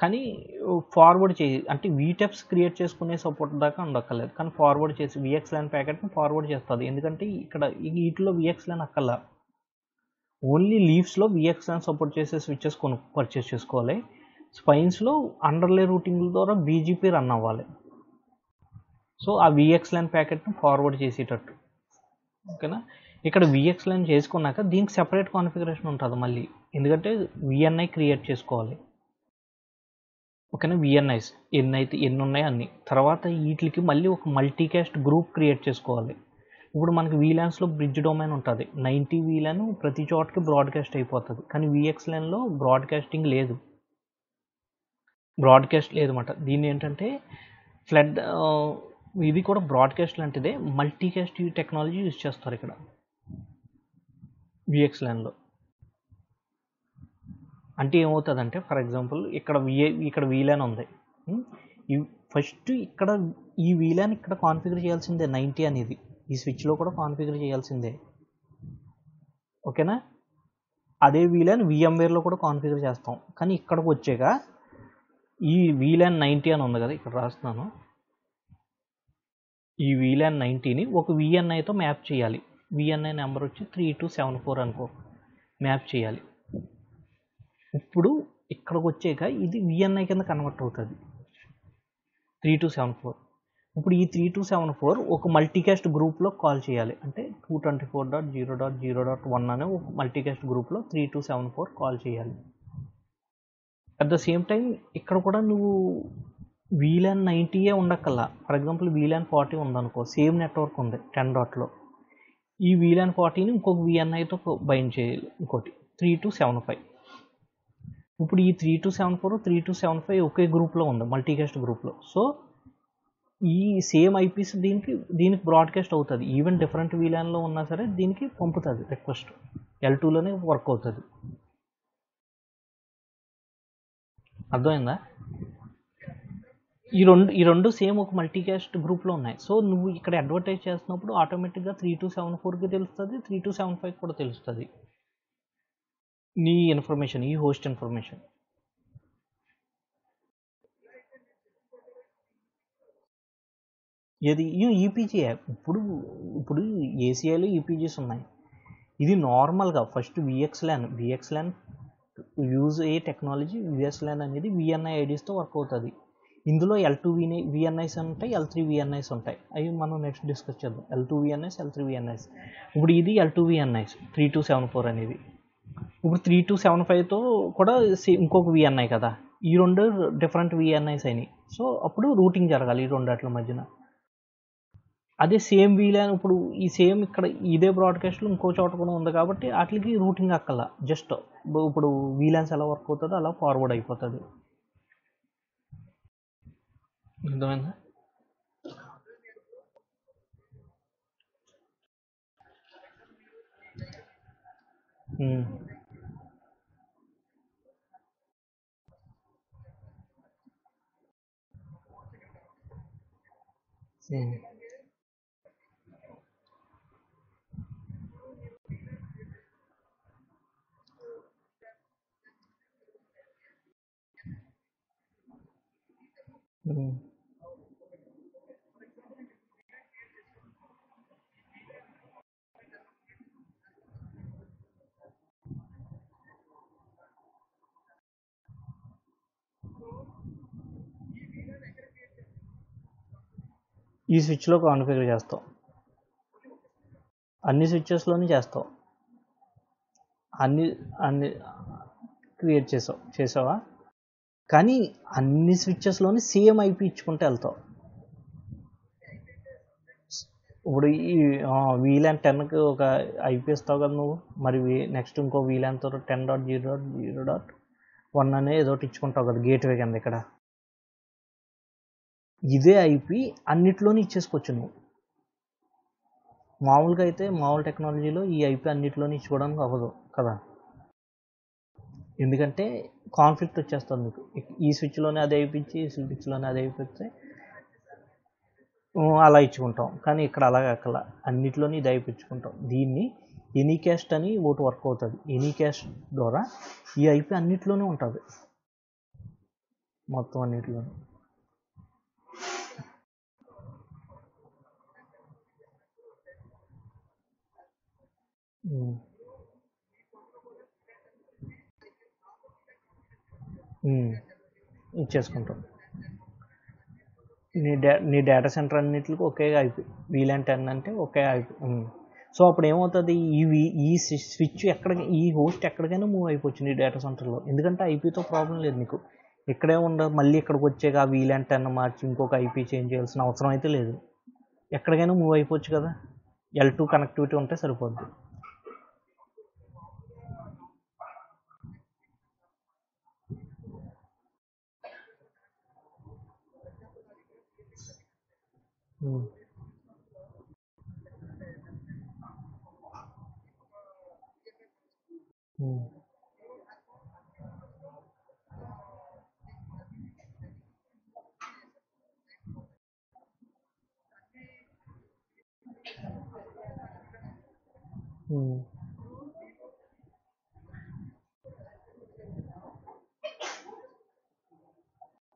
కానీ ఫార్వర్డ్ చేయి. అంటే వీటెప్స్ క్రియేట్ చేసుకునే సపోర్ట్ దాకా ఉండక్కర్లేదు. కానీ ఫార్వర్డ్ చేసి విఎక్స్ ల్యాన్ ప్యాకెట్ని ఫార్వర్డ్ చేస్తుంది. ఎందుకంటే ఇక్కడ వీటిలో విఎక్స్ ల్యాన్ అక్కర్లా. ఓన్లీ లీవ్స్లో విఎక్స్ సపోర్ట్ చేసే స్విచ్చెస్ కొను పర్చేస్ చేసుకోవాలి. స్పైన్స్లో అండర్లే రూటింగ్ ద్వారా బీజీపీ రన్ అవ్వాలి. సో ఆ విఎక్స్ లైన్ ప్యాకెట్ని ఫార్వర్డ్ చేసేటట్టు. ఓకేనా? ఇక్కడ విఎక్స్ లైన్ చేసుకున్నాక దీనికి సెపరేట్ కాన్ఫిగరేషన్ ఉంటుంది మళ్ళీ. ఎందుకంటే విఎన్ఐ క్రియేట్ చేసుకోవాలి. ఓకేనా? విఎన్ఐస్ ఎన్ని అయితే ఎన్ని ఉన్నాయి అన్ని. తర్వాత వీటికి మళ్ళీ ఒక మల్టీ క్యాస్ట్ గ్రూప్ క్రియేట్ చేసుకోవాలి. ఇప్పుడు మనకి వీలాన్స్లో బ్రిడ్జ్ డొమైన్ ఉంటుంది. నైంటీ వీలాన్ ప్రతి చోటకి బ్రాడ్కాస్ట్ అయిపోతుంది. కానీ విఎక్స్ లైన్లో బ్రాడ్కాస్టింగ్ లేదు. బ్రాడ్కాస్ట్ లేదన్నమాట. దీన్ని ఏంటంటే ఫ్లడ్ uh, ఇది కూడా బ్రాడ్కాస్ట్ లాంటిదే. మల్టీకాస్ట్ టెక్నాలజీ యూజ్ చేస్తారు ఇక్కడ. విఎక్స్ లైన్లో అంటే ఏమవుతుందంటే ఫర్ ఎగ్జాంపుల్ ఇక్కడ విఏ ఇక్కడ వీలైన్ ఉంది. Hmm? ఈ ఫస్ట్ ఇక్కడ ఈ వీలైన్ ఇక్కడ కాన్ఫిగర్ చేయాల్సిందే నైంటీ అనేది. ఈ స్విచ్లో కూడా కాన్ఫిగర్ చేయాల్సిందే. ఓకేనా? అదే వీలాన్ విఎంవేర్లో కూడా కాన్ఫిగర్ చేస్తాం. కానీ ఇక్కడికి వచ్చాక ఈ వీలైన్ నైంటీ అని ఉంది కదా ఇక్కడ రాస్తున్నాను. ఈ వీలైన్ నైంటీని ఒక విఎన్ఐతో మ్యాప్ చేయాలి. విఎన్ఐ నెంబర్ వచ్చి త్రీ టూ సెవెన్ ఫోర్ అనుకో మ్యాప్ చేయాలి. ఇప్పుడు ఇక్కడికి వచ్చాక ఇది విఎన్ఐ కింద కన్వర్ట్ అవుతుంది. Three two seven four. ఇప్పుడు ఈ త్రీ టూ సెవెన్ ఫోర్ ఒక మల్టీకాస్ట్ గ్రూప్లో కాల్ చేయాలి. అంటే two twenty four dot zero dot zero dot one అనే ఒక మల్టీకాస్ట్ గ్రూప్లో three two seven four call చేయాలి. అట్ ద సేమ్ టైం ఇక్కడ కూడా నువ్వు వీలాన్ నైంటీయే ఉండక్కల్లా. ఫర్ ఎగ్జాంపుల్ వీలాన్ ఫార్టీ ఉందనుకో సేమ్ నెట్వర్క్ ఉంది టెన్ డాట్లో ఈ వీలాన్ ఫార్టీని ఇంకొక విఎన్ఐతో బైండ్ చేయాలి ఇంకోటి. త్రీ టు సెవెన్ ఫైవ్ ఇప్పుడు ఈ three two seven four three two seven five ఒకే గ్రూప్లో ఉంది మల్టీకాస్ట్ గ్రూప్లో సో ఈ సేమ్ ఐపీస్ దీనికి దీనికి బ్రాడ్కాస్ట్ అవుతుంది. ఈవెన్ డిఫరెంట్ వీలాన్లో ఉన్నా సరే దీనికి పంపుతుంది రిక్వెస్ట్ ఎల్ టూలోనే వర్క్ అవుతుంది. అర్థమైందా? ఈ రెండు ఈ రెండు సేమ్ ఒక మల్టీకాస్ట్ గ్రూప్లో ఉన్నాయి. సో నువ్వు ఇక్కడ అడ్వర్టైజ్ చేస్తున్నప్పుడు ఆటోమేటిక్గా త్రీ టు సెవెన్ ఫోర్కి తెలుస్తుంది త్రీ టు సెవెన్ ఫైవ్ కూడా తెలుస్తుంది. నీ ఇన్ఫర్మేషన్ ఈ హోస్ట్ ఇన్ఫర్మేషన్ ఇది ఈపీజీ ఇప్పుడు ఇప్పుడు ఏసీఐలో ఈపీజీస్ ఉన్నాయి. ఇది నార్మల్గా first VXLAN VXLAN use a technology VXLAN అనేది విఎన్ఐ ఐడీస్తో వర్క్ అవుతుంది. ఇందులో ఎల్ టూ విని విఎన్ఐస్ ఉంటాయి ఎల్ త్రీ విఎన్ఐస్ ఉంటాయి. అవి మనం నెక్స్ట్ డిస్కస్ చేద్దాం. L two VNIs L three VNIs ఇప్పుడు ఇది L two VNIs three two seven four అనేది. ఇప్పుడు త్రీ టూ సెవెన్ ఫైవ్తో కూడా ఇంకొక విఎన్ఐ కదా. ఈ రెండు డిఫరెంట్ విఎన్ఐస్ అయినాయి. సో అప్పుడు రూటింగ్ జరగాలి ఈ రెండాట్ల మధ్యన. అదే సేమ్ వీలైన ఇప్పుడు ఈ సేమ్ ఇక్కడ ఇదే బ్రాడ్కాస్ట్లో ఇంకో చోట కూడా ఉంది కాబట్టి వాటికి రూటింగ్ అక్కల. జస్ట్ ఇప్పుడు వీలైన్స్ ఎలా వర్క్ అవుతుందో అలా ఫార్వర్డ్ అయిపోతుంది. అర్థమైందా? Hmm. ఈ స్విచ్లో కాన్ఫిగర్ చేస్తాం. అన్ని స్విచ్చెస్లోనే చేస్తావు అన్ని అన్ని క్రియేట్ చేసావు చేసావా? కానీ అన్ని స్విచ్చెస్లోని సేమ్ ఐపీ ఇచ్చుకుంటూ వెళ్తావు. ఇప్పుడు ఈ వీలాన్ టెన్కి ఒక ఐపీ ఇస్తావు కదా నువ్వు మరి నెక్స్ట్ ఇంకో వీలాన్తో ten dot zero dot zero dot one అనే ఏదో ఇచ్చుకుంటావు కదా గేట్వే కింద ఇక్కడ. ఇదే ఐపీ అన్నిట్లోని ఇచ్చేసుకోవచ్చు నువ్వు. మామూలుగా అయితే మామూలు టెక్నాలజీలో ఈ ఐపీ అన్నిట్లోని ఇచ్చుకోవడానికి అవ్వదు కదా. ఎందుకంటే కాన్ఫ్లిక్ట్ వచ్చేస్తుంది మీకు. ఈ స్విచ్లోనే అది అయిపించి ఈ స్విచ్లోనే అది అయిపోతే అలా ఇచ్చుకుంటాం. కానీ ఇక్కడ అలా అక్కడ అన్నిట్లోని ఇది అయిపించుకుంటాం దీన్ని ఎనీ క్యాస్ట్ అని ఒకటి వర్క్ అవుతుంది. ఎనీ క్యాస్ట్ ద్వారా ఈ ఐపి అన్నిట్లోనే ఉంటుంది. మొత్తం అన్నిట్లోనే. ఉమ్. ఇచ్చేసుకుంటాం. నీ డా నీ డేటా సెంటర్ అన్నింటికి ఒకే ఐపీ వీలైన టెన్ అంటే ఒకే ఐపీ సో అప్పుడు ఏమవుతుంది? ఈ ఈ స్విచ్ ఎక్కడ ఈ హోస్ట్ ఎక్కడికైనా మూవ్ అయిపోవచ్చు నీ డేటా సెంటర్లో ఎందుకంటే ఐపీతో ప్రాబ్లం లేదు నీకు. ఇక్కడే ఉండ మళ్ళీ ఇక్కడికి వచ్చాక ఆ వీలైన టెన్ మార్చి ఇంకొక ఐపీ చేంజ్ చేయాల్సిన అవసరం అయితే లేదు. ఎక్కడికైనా మూవ్ అయిపోవచ్చు కదా. ఎల్ టూ కనెక్టివిటీ ఉంటే సరిపోద్ది.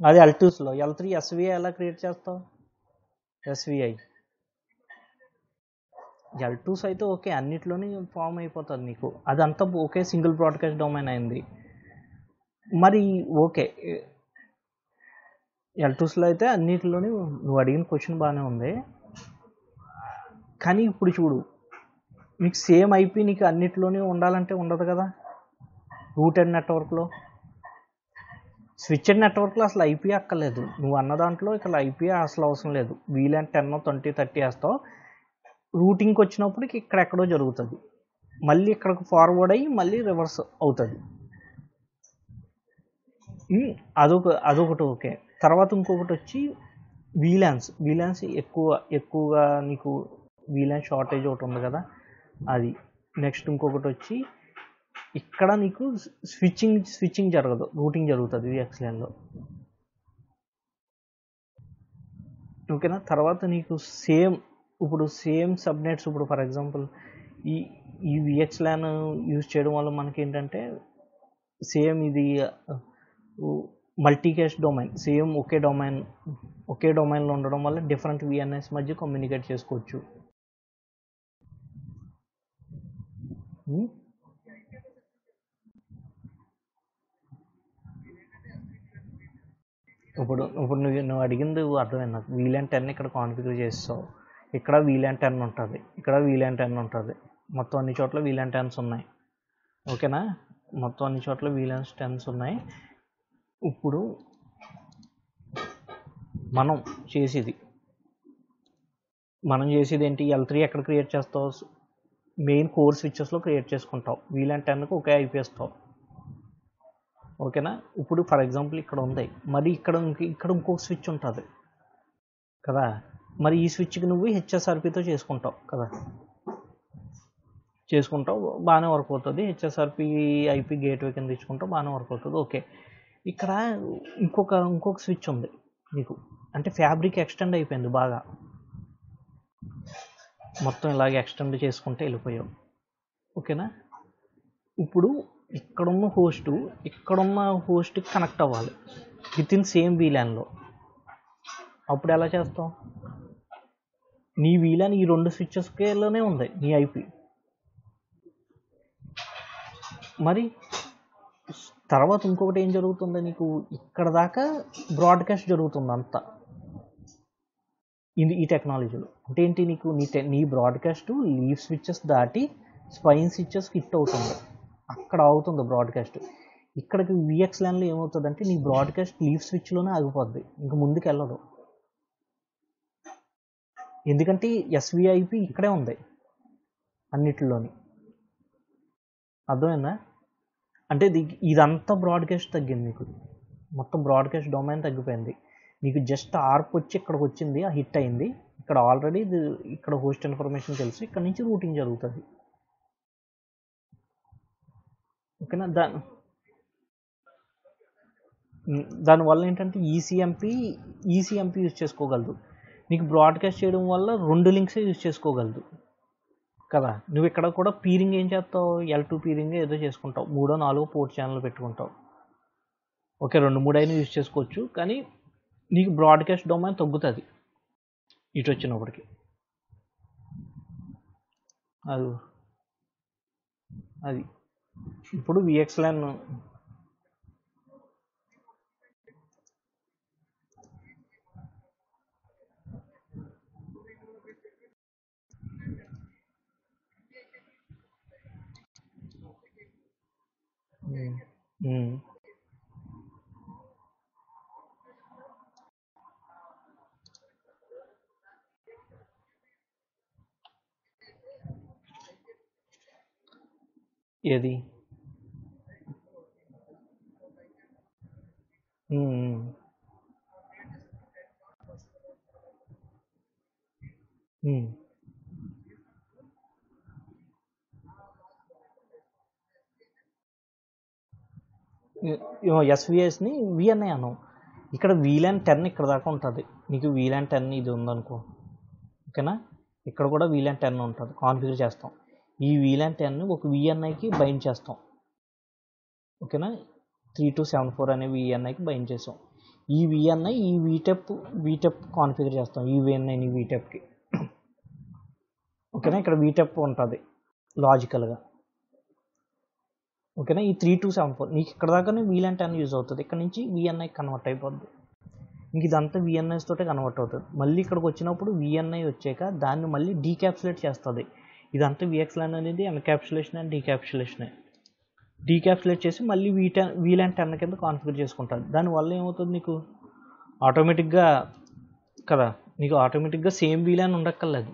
అది ఎల్ టూస్లో అది ఎల్ త్రీ ఎస్విఐ ఎలా క్రియేట్ చేస్తావు? ఎస్విఐ. ఎల్ టూస్ అయితే ఓకే అన్నిట్లోని ఫామ్ అయిపోతుంది నీకు. అదంతా ఓకే సింగిల్ బ్రాడ్కాస్ట్ డొమైన్ అయింది. మరి ఓకే ఎల్ టూస్లో అయితే అన్నిటిలోని నువ్వు అడిగిన క్వశ్చన్ బాగానే ఉంది. కానీ ఇప్పుడు చూడు నీకు సేమ్ ఐపీ నీకు అన్నిటిలోనే ఉండాలంటే ఉండదు కదా? రూటెడ్ నెట్వర్క్లో. స్విచ్డ్ నెట్వర్క్లో అసలు ఐపీ అక్కర్లేదు. నువ్వు అన్న దాంట్లో ఇక్కడ ఐపీ అసలు అవసరం లేదు. వీలైన టెన్ ట్వంటీ థర్టీ వేస్తావు. రూటింగ్కి వచ్చినప్పటికి ఇక్కడెక్కడో జరుగుతుంది. మళ్ళీ ఇక్కడికి ఫార్వర్డ్ అయ్యి మళ్ళీ రివర్స్ అవుతుంది. అదొక అదొకటి ఓకే. తర్వాత ఇంకొకటి వచ్చి వీలాన్స్. వీలాన్స్ ఎక్కువ ఎక్కువగా నీకు వీలాన్స్ షార్టేజ్ ఒకటి ఉంది కదా అది. నెక్స్ట్ ఇంకొకటి వచ్చి ఇక్కడ నీకు స్విచ్చింగ్ స్విచ్చింగ్ జరగదు. రూటింగ్ జరుగుతుంది విఎక్స్ఎన్లో ఓకేనా తర్వాత నీకు సేమ్ ఇప్పుడు సేమ్ సబ్నెట్స్ ఇప్పుడు ఫర్ ఎగ్జాంపుల్ ఈ ఈ విఎక్స్ ల్యాన్ యూజ్ చేయడం వల్ల మనకి ఏంటంటే సేమ్ ఇది మల్టీ క్యాష్ డొమైన్ సేమ్ ఒకే డొమైన్ ఒకే డొమైన్లో ఉండడం వల్ల డిఫరెంట్ విఎన్ఎస్ మధ్య కమ్యూనికేట్ చేసుకోవచ్చు. Hmm? ఇప్పుడు ఇప్పుడు నువ్వు నువ్వు అడిగింది అర్థమైంది నాకు. వీలాన్ టెన్ ఇక్కడ కాన్ఫిగర్ చేస్తావు. ఇక్కడ వీలాన్ టెన్ ఉంటుంది. ఇక్కడ వీలాన్ టెన్ ఉంటుంది. మొత్తం అన్ని చోట్ల వీలాన్ టెన్స్ ఉన్నాయి. ఓకేనా? మొత్తం అన్ని చోట్ల వీలాన్స్ టెన్స్ ఉన్నాయి. ఇప్పుడు మనం చేసేది. మనం చేసేది ఏంటి? ఎల్ త్రీ ఎక్కడ క్రియేట్ చేస్తావు? మెయిన్ కోర్ స్విచ్చెస్లో క్రియేట్ చేసుకుంటావు. వీలాన్ టెన్కి ఒకే అయిపోయిస్తావు ఓకేనా? ఇప్పుడు ఫర్ ఎగ్జాంపుల్ ఇక్కడ ఉంది. మరి ఇక్కడ ఇంక- ఇక్కడ ఇంకొక స్విచ్ ఉంటుంది. కదా? మరి ఈ స్విచ్కి నువ్వు హెచ్ఎస్ఆర్పితో చేసుకుంటావు కదా? చేసుకుంటావు బాగానే వర్క్ అవుతుంది. హెచ్ఎస్ఆర్పి ఐపీ గేట్వే కింద ఇచ్చుకుంటాం బాగానే వర్క్ అవుతుంది. ఓకే. ఇక్కడ ఇంకొక ఇంకొక స్విచ్ ఉంది మీకు అంటే ఫ్యాబ్రిక్ ఎక్స్టెండ్ అయిపోయింది బాగా. మొత్తం ఇలాగే ఎక్స్టెండ్ చేసుకుంటే వెళ్ళిపోయావు. ఓకేనా? ఇప్పుడు ఇక్కడున్న హోస్ట్ ఇక్కడున్న హోస్ట్కి కనెక్ట్ అవ్వాలి. విత్ ఇన్ సేమ్ వీలాన్లో అప్పుడు ఎలా చేస్తాం? నీ వీలాన్ ఈ రెండు స్విచ్చెస్కేలోనే ఉంది నీ ఐపీ మరి తర్వాత ఇంకొకటి ఏం జరుగుతుంది నీకు? ఇక్కడ దాకా బ్రాడ్కాస్ట్ జరుగుతుంది అంతా. ఇది ఈ టెక్నాలజీలో అంటే ఏంటి నీకు? నీ టె నీ బ్రాడ్కాస్ట్ లీవ్ స్విచ్చెస్ దాటి స్పైన్ స్విచ్చెస్ హిట్ అవుతుంది. అక్కడ అవుతుంది బ్రాడ్కాస్ట్. ఇక్కడికి విఎక్స్ ల్యాన్లో ఏమవుతుందంటే నీ బ్రాడ్కాస్ట్ లీవ్ స్విచ్లోనే ఆగిపోద్ది. ఇంక ముందుకు వెళ్ళదు. ఎందుకంటే ఎస్విఐపి ఇక్కడే ఉంది. అన్నిటిలోని. అర్థమైందా? అంటే ఇది- ఇదంతా బ్రాడ్కాస్ట్ తగ్గింది మీకు మొత్తం బ్రాడ్కాస్ట్ డొమైన్ తగ్గిపోయింది. మీకు జస్ట్ ఆర్ప్ వచ్చి ఇక్కడికి వచ్చింది ఆ హిట్ అయింది. ఇక్కడ ఆల్రెడీ ఇక్కడ హోస్ట్ ఇన్ఫర్మేషన్ తెలుసు ఇక్కడ నుంచి రూటింగ్ జరుగుతుంది. ఓకేనా? దా దానివల్ల ఏంటంటే ఈసీఎంపీ ఈసీఎంపీ యూజ్ చేసుకోగలదు. నీకు బ్రాడ్కాస్ట్ చేయడం వల్ల రెండు లింక్సే యూజ్ చేసుకోగలదు. కదా? నువ్వు ఇక్కడ కూడా పీరింగ్ ఏం చేస్తావు? ఎల్ టూ పీరింగ్ ఏదో చేసుకుంటావు. మూడో నాలుగో పోర్ట్ ఛానల్ పెట్టుకుంటావు. ఓకే రెండు మూడు అయినా యూజ్ చేసుకోవచ్చు. కానీ నీకు బ్రాడ్కాస్ట్ డొమైన్ తగ్గుతుంది. ఇటు వచ్చినప్పటికి. అది. అది. ఇప్పుడు విఎక్స్ లైన్ ఏది? ఉమ్, ఎస్విఎస్ని విఎన్ఐ అన్నాం. ఇక్కడ వీలాన్ టెన్ ఇక్కడ దాకా ఉంటుంది. నీకు వీలాన్ టెన్ ఇది ఉందనుకో. ఓకేనా? ఇక్కడ కూడా వీలాన్ టెన్ ఉంటుంది. కాన్ఫిగర్ చేస్తాం. ఈ వీలాన్ టెన్ ఒక విఎన్ఐకి బైండ్ చేస్తాం. ఓకేనా? త్రీ టూ సెవెన్ ఫోర్ అనే విఎన్ఐకి బైండ్ చేసాం. ఈ విఎన్ఐ ఈ వీటెప్ వీటెప్ కాన్ఫిగర్ చేస్తాం ఈ విఎన్ఐని వీటెప్కి ఓకేనా? ఇక్కడ వీటెప్ ఉంటుంది లాజికల్గా ఓకేనా? ఈ త్రీ టు సెవెన్ ఫోర్ నీకు ఇక్కడ దాకానే వీలాన్ టెన్ యూజ్ అవుతుంది. ఇక్కడ నుంచి విఎన్ఐ కన్వర్ట్ అయిపోద్ది. ఇంక ఇదంతా విఎన్ఐస్ తోటే కన్వర్ట్ అవుతుంది. మళ్ళీ ఇక్కడికి వచ్చినప్పుడు విఎన్ఐ వచ్చాక దాన్ని మళ్ళీ డీక్యాప్సులేట్ చేస్తుంది. ఇదంతా విఎక్స్లాన్ అనేది ఎన్క్యాప్సులేషన్ అండ్ డీక్యాప్సులేషనే డీక్యాప్సులేట్ చేసి మళ్ళీ వీ టెన్ వీలాన్ టెన్ కింద కాన్ఫిగర్ చేసుకుంటారు. దానివల్ల ఏమవుతుంది నీకు? ఆటోమేటిక్గా కదా నీకు ఆటోమేటిక్గా సేమ్ వీలాన్ ఉండక్కర్లేదు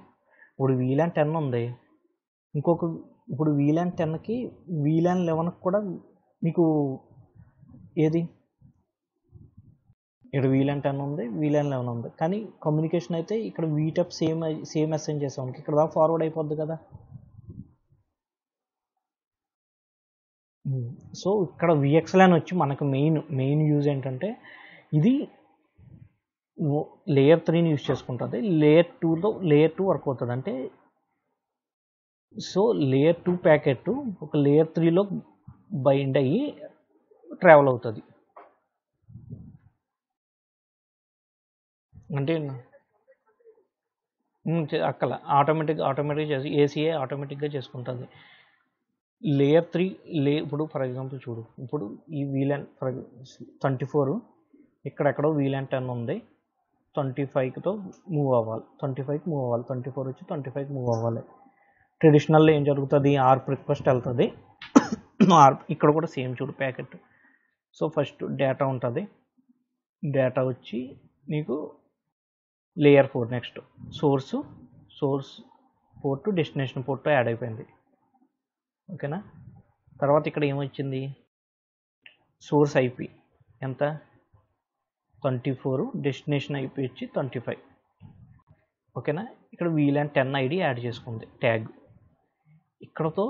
ఇప్పుడు వీలాన్ టెన్ ఉంది. ఇంకొక ఇప్పుడు వీలాన్ టెన్కి వీలాన్ లెవెన్కి కూడా నీకు ఏది? ఇక్కడ వీలాన్ టెన్ ఉంది వీలాన్ లెవెన్ ఉంది. కానీ కమ్యూనికేషన్ అయితే ఇక్కడ వీటప్ సేమ్ సేమ్ అసైన్ చేసాం ఇక్కడ దాకా ఫార్వర్డ్ అయిపోద్ది కదా. సో ఇక్కడ విఎక్స్లైన్ వచ్చి మనకు మెయిన్ మెయిన్ యూజ్ ఏంటంటే ఇది లేయర్ త్రీని యూజ్ చేసుకుంటుంది. లేయర్ టూలో లేయర్ టూ వర్క్ అవుతుంది. అంటే సో లేయర్ టూ ప్యాకెట్ ఒక లేయర్ త్రీలో బైండ్ అయ్యి ట్రావెల్ అవుతుంది. అంటే అక్కల. ఆటోమేటిక్ ఆటోమేటిక్ చేసి ఏసీఏ ఆటోమేటిక్గా చేసుకుంటుంది. లేయర్ త్రీ లే ఇప్పుడు ఫర్ ఎగ్జాంపుల్ చూడు. ఇప్పుడు ఈ వీలాన్ ఫర్ ట్వంటీ ఫోర్ ఇక్కడెక్కడో వీలాన్ టెన్ ఉంది. ట్వంటీ ఫైవ్తో మూవ్ అవ్వాలి. ట్వంటీ ఫైవ్కి మూవ్ అవ్వాలి. ట్వంటీ ఫోర్ వచ్చి ట్వంటీ ఫైవ్కి మూవ్ అవ్వాలి. ట్రెడిషనల్లో ఏం జరుగుతుంది? ఆర్ప్ రిక్వెస్ట్ వెళ్తుంది. ఆర్ప్ ఇక్కడ కూడా సేమ్ చూడు ప్యాకెట్ సో ఫస్ట్ డేటా ఉంటుంది. డేటా వచ్చి నీకు layer four next source source port destination port add అయిపోయింది. ఓకేనా? తర్వాత ఇక్కడ ఏమొచ్చింది? సోర్స్ ఐపీ ఎంత? ట్వంటీ ఫోర్ డెస్టినేషన్ ఐపీ వచ్చి ట్వంటీ ఫైవ్ ఓకేనా? ఇక్కడ వీలాన్ టెన్ ఐడి యాడ్ చేసుకుంది ట్యాగ్ ఇక్కడతో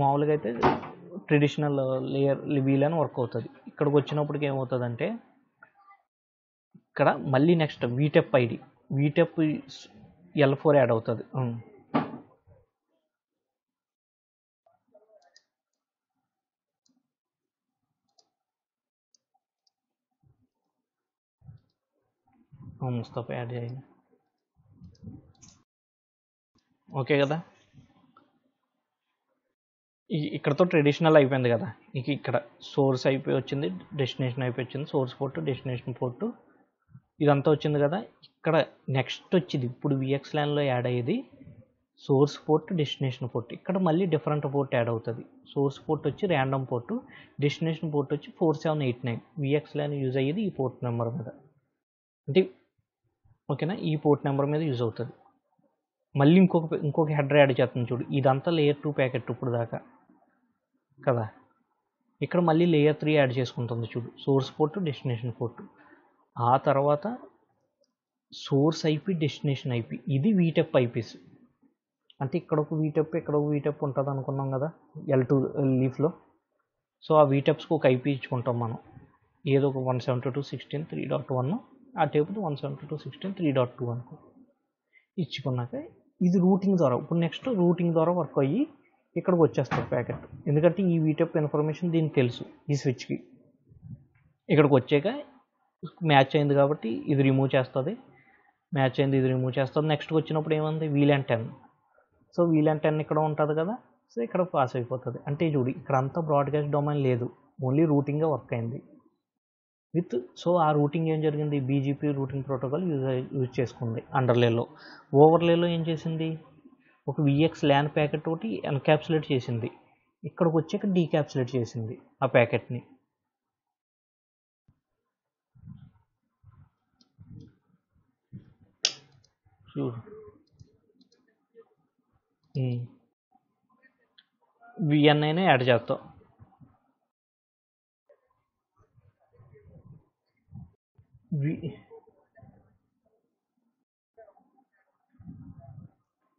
మామూలుగా అయితే ట్రెడిషనల్ లేయర్ వీలైన వర్క్ అవుతుంది. ఇక్కడికి వచ్చినప్పటికి ఏమవుతుందంటే ఇక్కడ మళ్ళీ next VTEP ID VTEP L four add అవుతుంది. ముస్తఫా యాడ్ చేయండి. ఓకే కదా? ఇక్కడతో ట్రెడిషనల్ అయిపోయింది కదా? ఇక ఇక్కడ సోర్స్ అయిపోయి వచ్చింది డెస్టినేషన్ అయిపోయి వచ్చింది సోర్స్ పోర్ట్ డెస్టినేషన్ పోర్ట్ ఇదంతా వచ్చింది కదా? ఇక్కడ నెక్స్ట్ వచ్చింది. ఇప్పుడు విఎక్స్ ల్యాన్లో యాడ్ అయ్యేది సోర్స్ పోర్ట్ డెస్టినేషన్ పోర్ట్ ఇక్కడ మళ్ళీ డిఫరెంట్ పోర్ట్ యాడ్ అవుతుంది. సోర్స్ పోర్ట్ వచ్చి ర్యాండమ్ పోర్ట్ డెస్టినేషన్ పోర్ట్ వచ్చి four seven eight nine VXLAN use అయ్యేది ఈ పోర్ట్ నెంబర్ మీద. అంటే ఓకేనా ఈ పోర్ట్ నెంబర్ మీద యూజ్ అవుతుంది. మళ్ళీ ఇంకొక ఇంకొక హెడర్ యాడ్ చేస్తుంది చూడు. ఇదంతా లేయర్ టూ ప్యాకెట్ ఇప్పుడు దాకా. కదా? ఇక్కడ మళ్ళీ లేయర్ త్రీ యాడ్ చేసుకుంటుంది చూడు. సోర్స్ పోర్ట్ డెస్టినేషన్ పోర్ట్ ఆ తర్వాత సోర్స్ ఐపీ డెస్టినేషన్ ఐపీ. ఇది వీటెప్ ఐపీస్. అంటే ఇక్కడ ఒక వీటెప్ ఇక్కడ ఒక వీటెప్ ఉంటుంది అనుకున్నాం కదా ఎల్ టూ లీఫ్లో. సో ఆ వీటెప్స్కి ఒక ఐపీ ఇచ్చుకుంటాం మనం. ఏదో ఒక one seventy two sixteen three dot one ఆ table one seventy two sixteen three dot two అనుకో. ఇచ్చుకున్నాక ఇది రూటింగ్ ద్వారా ఇప్పుడు నెక్స్ట్ రూటింగ్ ద్వారా వర్క్ అయ్యి ఇక్కడికి వచ్చేస్తారు ప్యాకెట్. ఎందుకంటే ఈ వీటప్ ఇన్ఫర్మేషన్ దీనికి తెలుసు ఈ స్విచ్కి. ఇక్కడికి వచ్చాక మ్యాచ్ అయింది కాబట్టి ఇది రిమూవ్ చేస్తుంది. మ్యాచ్ అయింది ఇది రిమూవ్ చేస్తాం. నెక్స్ట్ వచ్చినప్పుడు ఏముంది? VLAN ten so VLAN ten ఇక్కడ ఉంటుంది కదా? సో ఇక్కడ పాస్ అయిపోతుంది. అంటే చూడు ఇక్కడ అంతా బ్రాడ్కాస్ట్ డొమైన్ లేదు. ఓన్లీ రూటింగ్గా వర్క్ అయింది. విత్ సో ఆ రూటింగ్ ఏం జరిగింది? BGP routing protocol use use చేసుకుంది అండర్లేలో ఓవర్లేలో ఏం చేసింది? ఒక విఎక్స్ ల్యాన్ ప్యాకెట్ ఒకటి ఎన్క్యాప్సులేట్ చేసింది. ఇక్కడికి వచ్చాక డీక్యాప్సులేట్ చేసింది ఆ ప్యాకెట్ని చూడు. విఎన్ఐనే యాడ్ చేస్తావు. వి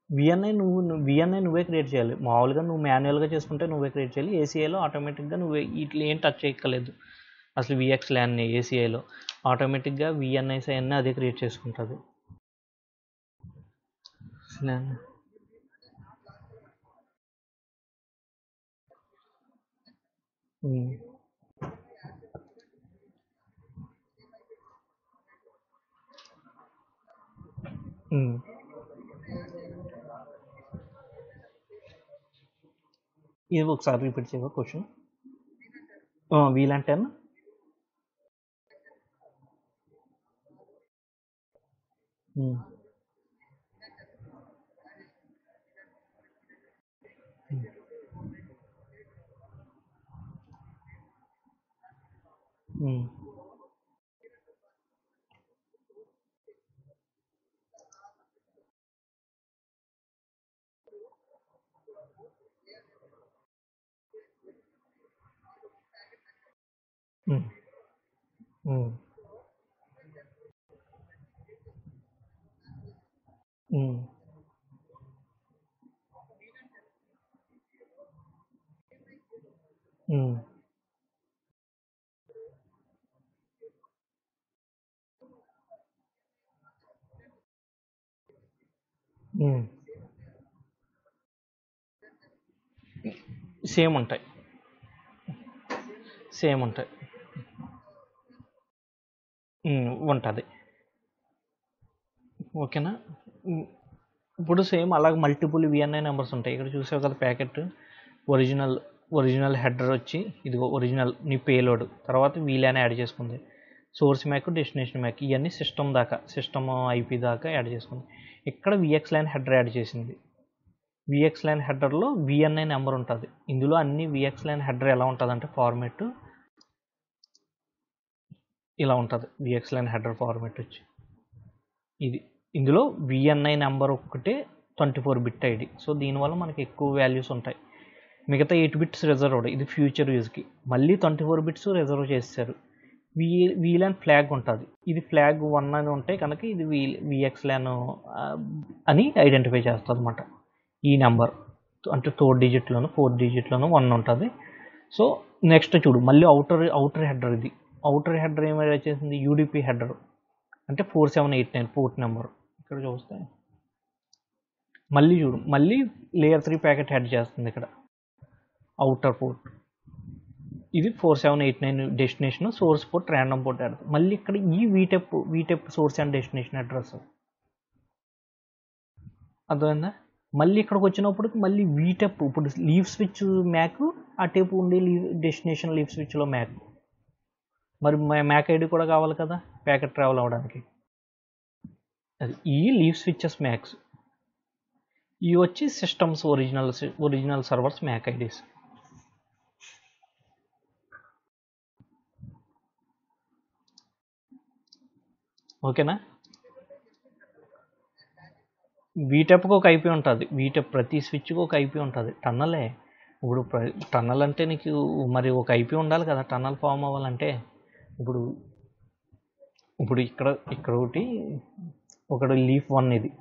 విఎన్ఐ నువ్వు విఎన్ఐ నువ్వే క్రియేట్ చేయాలి. మామూలుగా నువ్వు మాన్యువల్గా చేసుకుంటే నువ్వే క్రియేట్ చేయాలి. ఏసీఐలో ఆటోమేటిక్గా నువ్వే ఇట్లా ఏం టచ్ చేయక్కర్లేదు. అసలు విఎక్స్ ల్యాన్ని ఏసీఐలో ఆటోమేటిక్గా విఎన్ఐస్ అవన్నీ అదే క్రియేట్ చేసుకుంటుంది. LAN mm. ఇది ఒకసారి రిపీట్ చేయవా క్వశ్చన్. VLAN ten Mm. 嗯，嗯，嗯，嗯。సేమ్ ఉంటాయి. సేమ్ ఉంటాయి. ఉంటుంది. ఓకేనా? ఇప్పుడు సేమ్ అలాగే మల్టిపుల్ విఎన్ఐ నెంబర్స్ ఉంటాయి. ఇక్కడ చూసావు కదా ప్యాకెట్? ఒరిజినల్ ఒరిజినల్ హెడర్ వచ్చి ఇదిగో ఒరిజినల్ నీ పేలోడ్. తర్వాత వీలాన్ యాడ్ చేసుకుంది. సోర్స్ మ్యాక్ డెస్టినేషన్ మ్యాక్ ఇవన్నీ సిస్టమ్ దాకా సిస్టమ్ ఐపీ దాకా యాడ్ చేసుకుంది. ఇక్కడ విఎక్స్ లైన్ హెడర్ యాడ్ చేసింది. విఎక్స్ లైన్ హెడర్లో విఎన్ఐ నెంబర్ ఉంటుంది. ఇందులో అన్ని విఎక్స్ లైన్ హెడర్ ఎలా ఉంటుంది అంటే ఫార్మేట్ ఇలా ఉంటుంది. విఎక్స్ లైన్ హెడర్ ఫార్మేట్ వచ్చి. ఇది ఇందులో విఎన్ఐ నెంబర్ ఒక్కటే twenty four bit ID. So దీనివల్ల మనకి ఎక్కువ వాల్యూస్ ఉంటాయి. మిగతా ఎయిట్ బిట్స్ రిజర్వ్డ్. ఇది ఫ్యూచర్ యూజ్కి. మళ్ళీ twenty four bits reserve VLAN VLAN flag ఉంటుంది. ఇది ఫ్లాగ్ వన్ అని ఉంటే కనుక ఇది వీల్ విఎక్స్ ల్యాన్ అని ఐడెంటిఫై చేస్తుంది అనమాట ఈ నెంబర్ అంటే థర్డ్ డిజిట్లోను ఫోర్త్ డిజిట్లోను వన్ ఉంటుంది. సో నెక్స్ట్ చూడు మళ్ళీ అవుటర్ అవుటర్ హెడర్ ఇది. అవుటర్ హెడర్ ఏమైనా వచ్చేసింది? యూడిపి హెడర్ అంటే four seven eight nine port number ఇక్కడ చూస్తే. మళ్ళీ చూడు మళ్ళీ లేయర్ త్రీ ప్యాకెట్ హెడ్ చేస్తుంది ఇక్కడ. అవుటర్ పోర్ట్ ఇది four seven eight nine destination source port random port address మళ్ళీ ఇక్కడ ఈ VTEP VTEP source and destination address అర్థమైందా? మళ్ళీ ఇక్కడికి వచ్చినప్పుడు మళ్ళీ వీటెప్ ఇప్పుడు లీవ్ స్విచ్ మ్యాక్ ఆ టేపు ఉండే లీవ్ డెస్టినేషన్ లీవ్ స్విచ్లో మ్యాక్ మరి మ్యాక్ ఐడి కూడా కావాలి కదా ప్యాకెట్ ట్రావెల్ అవ్వడానికి అది ఈ లీవ్ స్విచ్చెస్ మ్యాక్స్ ఇవి వచ్చి systems original original servers MAC IDs ఓకేనా? వీటప్కి ఒక ఐపీ ఉంటుంది. వీటప్ ప్రతి స్విచ్కి ఒక ఐపీ ఉంటుంది. టన్నలే. ఇప్పుడు ప్ర- టన్నల్ అంటే నీకు మరి ఒక ఐపీ ఉండాలి కదా. టన్నల్ ఫామ్ అవ్వాలంటే ఇప్పుడు ఇప్పుడు ఇక్కడ ఇక్కడ ఒకటి ఒకటి లీఫ్ వన్ ఇది.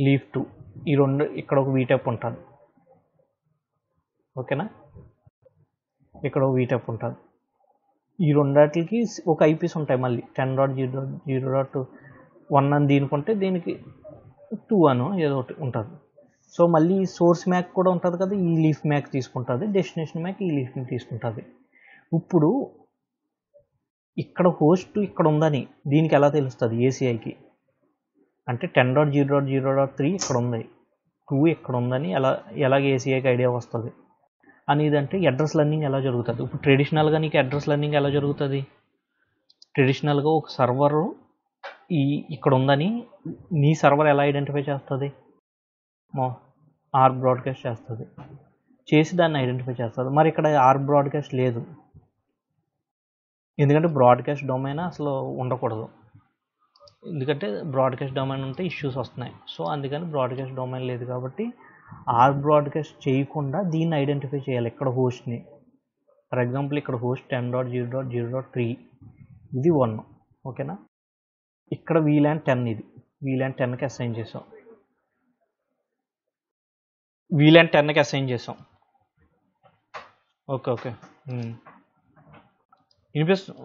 Leaf two. ఈ రెండు ఇక్కడ ఒక వీటప్ ఉంటుంది. ఓకేనా? ఇక్కడ ఒక వీటప్ ఉంటుంది. ఈ రెండాటికి ఒక ఐపీస్ ఉంటాయి మళ్ళీ. Ten dot zero dot zero dot one అని దీనికుంటే దీనికి టూ అను ఏదో ఒకటి ఉంటుంది. సో మళ్ళీ సోర్స్ మ్యాక్ కూడా ఉంటుంది కదా ఈ లీఫ్ మ్యాక్ తీసుకుంటుంది డెస్టినేషన్ మ్యాక్ ఈ లీఫ్ని తీసుకుంటుంది. ఇప్పుడు ఇక్కడ హోస్ట్ ఇక్కడ ఉందని దీనికి ఎలా తెలుస్తుంది ఏసీఐకి అంటే ten dot zero dot zero dot three ఇక్కడ ఉంది. టూ ఇక్కడ ఉందని ఎలా ఎలాగ ఏసీఐకి ఐడియా వస్తుంది? అనేది అంటే అడ్రస్ లర్నింగ్ ఎలా జరుగుతుంది? ఇప్పుడు ట్రెడిషనల్గా నీకు అడ్రస్ లెర్నింగ్ ఎలా జరుగుతుంది? ట్రెడిషనల్గా ఒక సర్వర్ ఈ ఇక్కడ ఉందని నీ సర్వర్ ఎలా ఐడెంటిఫై చేస్తుంది? మో ఆర్ బ్రాడ్కాస్ట్ చేస్తుంది. చేసి దాన్ని ఐడెంటిఫై చేస్తుంది. మరి ఇక్కడ ఆర్ బ్రాడ్కాస్ట్ లేదు. ఎందుకంటే బ్రాడ్కాస్ట్ డొమైన్ అసలు ఉండకూడదు. ఎందుకంటే బ్రాడ్కాస్ట్ డొమైన్ ఉంటే ఇష్యూస్ వస్తున్నాయి. సో అందుకని బ్రాడ్కాస్ట్ డొమైన్ లేదు కాబట్టి ఆర్ బ్రాడ్కాస్ట్ చేయకుండా దీన్ని ఐడెంటిఫై చేయాలి. ఇక్కడ హోస్ట్ని? ఫర్ ఎగ్జాంపుల్ ఇక్కడ host ten dot zero dot zero dot three. ఇది వన్. ఓకేనా? ఇక్కడ వీలాన్ టెన్ ఇది. వీలాన్ టెన్కి అసైన్ చేసాం. వీలాన్ టెన్కి అసైన్ చేసాం. Okay okay. వినిపిస్తుంది